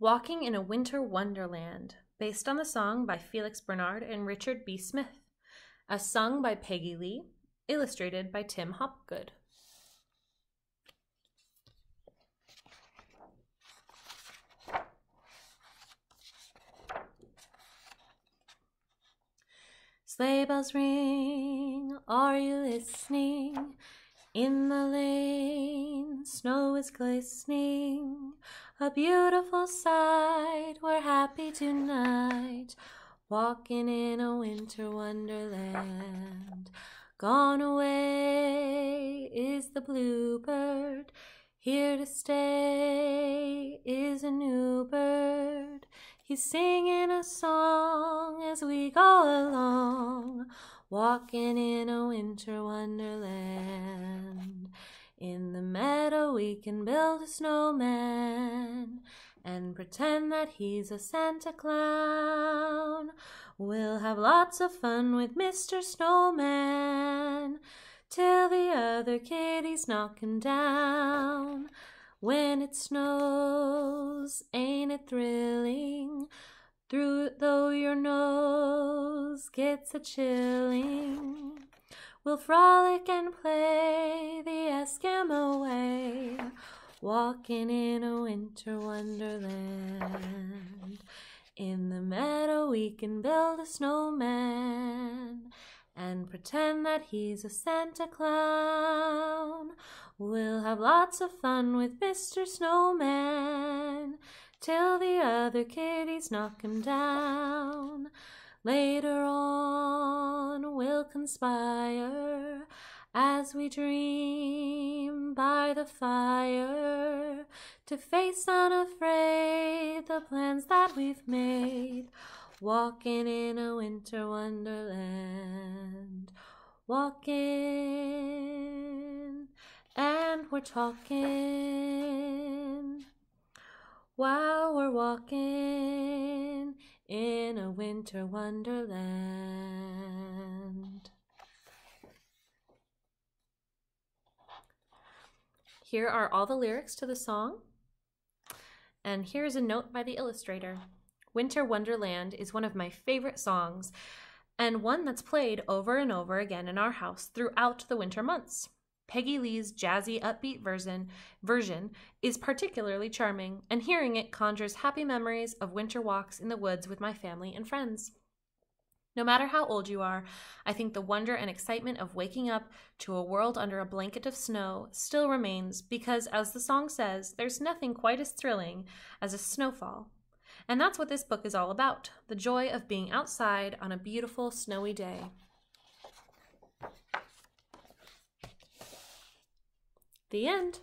Walking in a Winter Wonderland, based on the song by Felix Bernard and Richard B. Smith, as sung by Peggy Lee, illustrated by Tim Hopgood. Sleigh bells ring, are you listening? In the lane, snow is glistening, a beautiful sight. We're happy tonight, walking in a winter wonderland. Gone away is the bluebird, here to stay is a new bird. He's singing a song as we go along walking in a winter wonderland. We can build a snowman and pretend that he's a Santa Clown. We'll have lots of fun with Mr. Snowman till the other kitties knock him down. When it snows, ain't it thrilling? Through it though your nose gets a chilling, we'll frolic and play the Eskimo walking in a winter wonderland. In the meadow we can build a snowman and pretend that he's a Santa Clown. We'll have lots of fun with Mr. Snowman till the other kitties knock him down. Later on we'll conspire as we dream by the fire to face unafraid the plans that we've made. Walking in a winter wonderland, walking and we're talking while we're walking in a winter wonderland. Here are all the lyrics to the song. And here's a note by the illustrator. Winter Wonderland is one of my favorite songs and one that's played over and over again in our house throughout the winter months. Peggy Lee's jazzy, upbeat version, version is particularly charming, and hearing it conjures happy memories of winter walks in the woods with my family and friends. No matter how old you are, I think the wonder and excitement of waking up to a world under a blanket of snow still remains because, as the song says, there's nothing quite as thrilling as a snowfall. And that's what this book is all about the joy of being outside on a beautiful snowy day. The end.